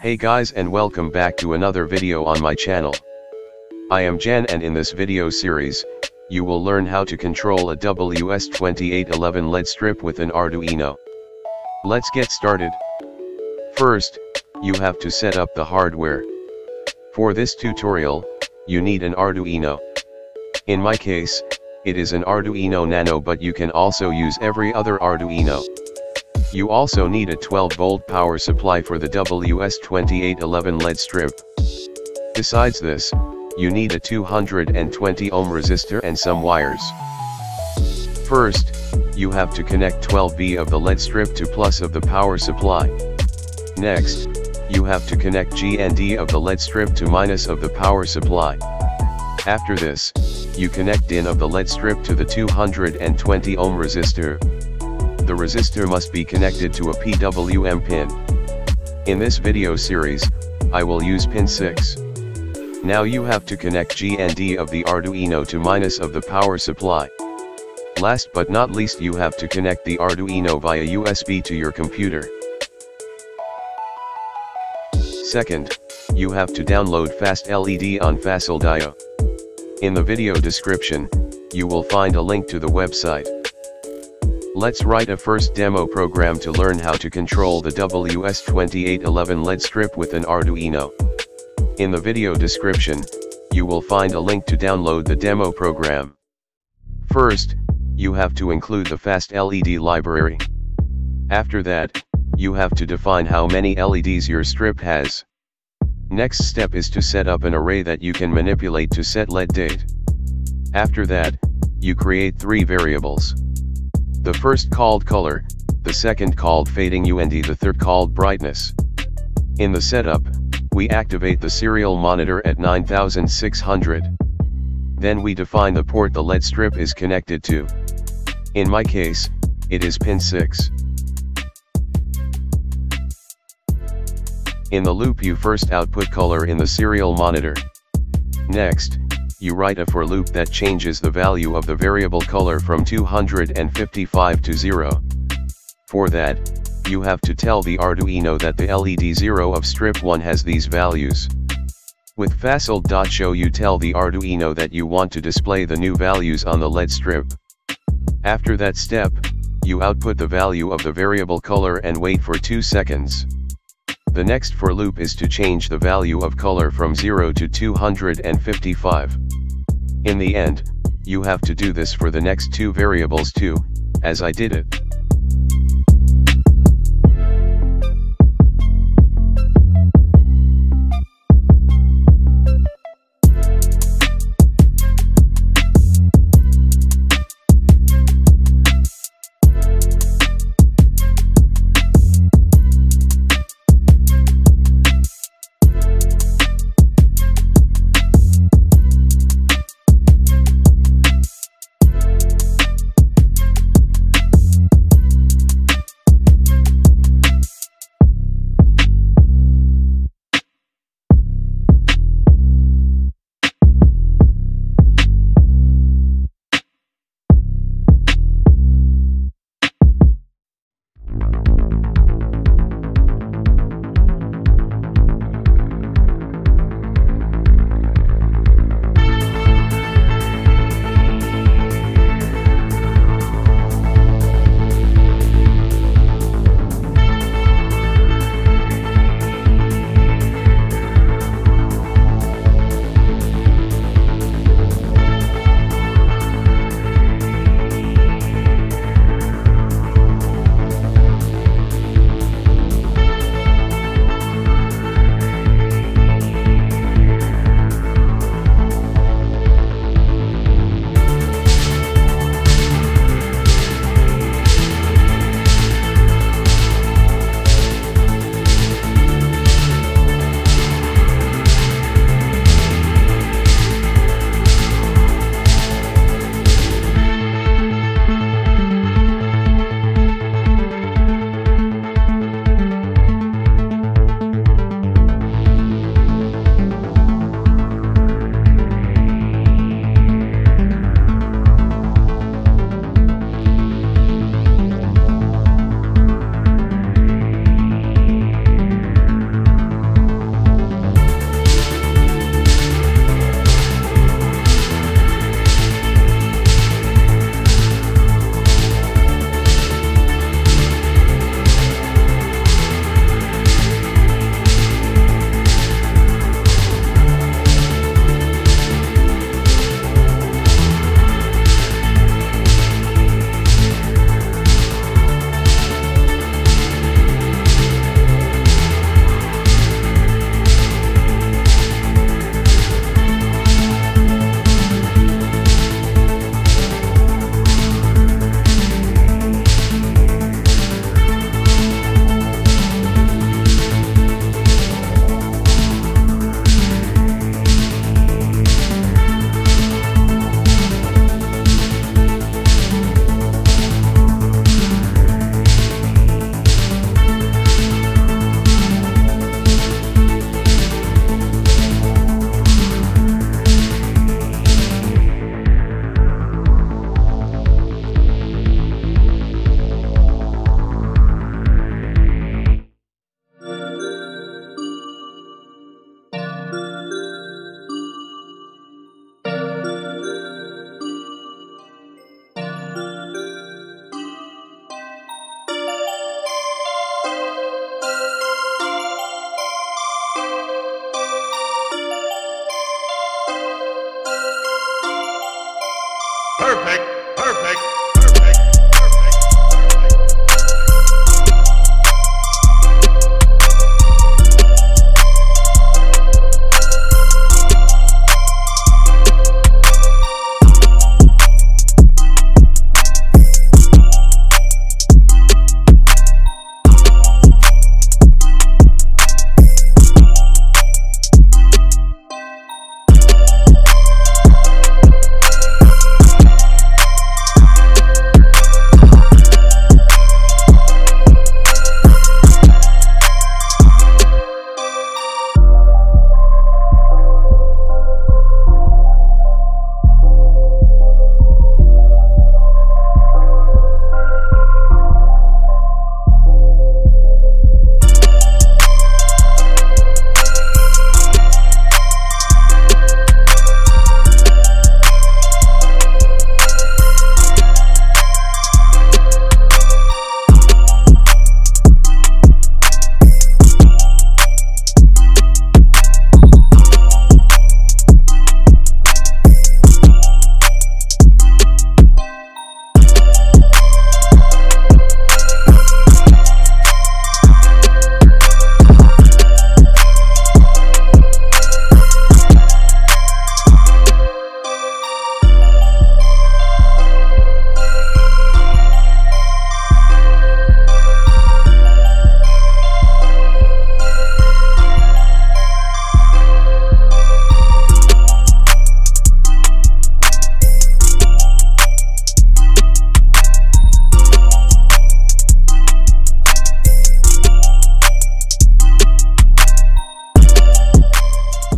Hey guys and welcome back to another video on my channel. I am Jan and in this video series, you will learn how to control a WS2811 LED strip with an Arduino. Let's get started. First, you have to set up the hardware. For this tutorial, you need an Arduino. In my case, it is an Arduino Nano but you can also use every other Arduino. You also need a 12 volt power supply for the WS2811 LED strip. Besides this, you need a 220 ohm resistor and some wires. First, you have to connect 12V of the LED strip to plus of the power supply. Next, you have to connect GND of the LED strip to minus of the power supply. After this, you connect DIN of the LED strip to the 220 ohm resistor, the resistor must be connected to a PWM pin. In this video series, I will use pin 6. Now you have to connect GND of the Arduino to minus of the power supply. Last but not least you have to connect the Arduino via USB to your computer. Second, you have to download FastLED on fastled.io. In the video description, you will find a link to the website. Let's write a first demo program to learn how to control the WS2811 LED strip with an Arduino. In the video description, you will find a link to download the demo program. First, you have to include the FastLED library. After that, you have to define how many LEDs your strip has. Next step is to set up an array that you can manipulate to set LED date. After that, you create three variables. The first called color, the second called fading UND the third called brightness. In the setup, we activate the serial monitor at 9600. Then we define the port the LED strip is connected to. In my case, it is pin 6. In the loop you first output color in the serial monitor. Next, you write a for loop that changes the value of the variable color from 255 to 0. For that, you have to tell the Arduino that the LED 0 of strip 1 has these values. With FastLED.show you tell the Arduino that you want to display the new values on the LED strip. After that step, you output the value of the variable color and wait for 2 seconds. The next for loop is to change the value of color from 0 to 255. In the end, you have to do this for the next two variables too, as I did it.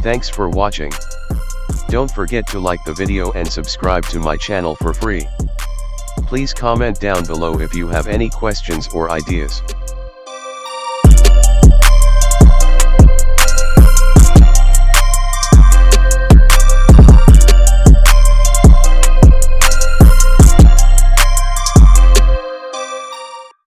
Thanks for watching. Don't forget to like the video and subscribe to my channel for free. Please comment down below if you have any questions or ideas.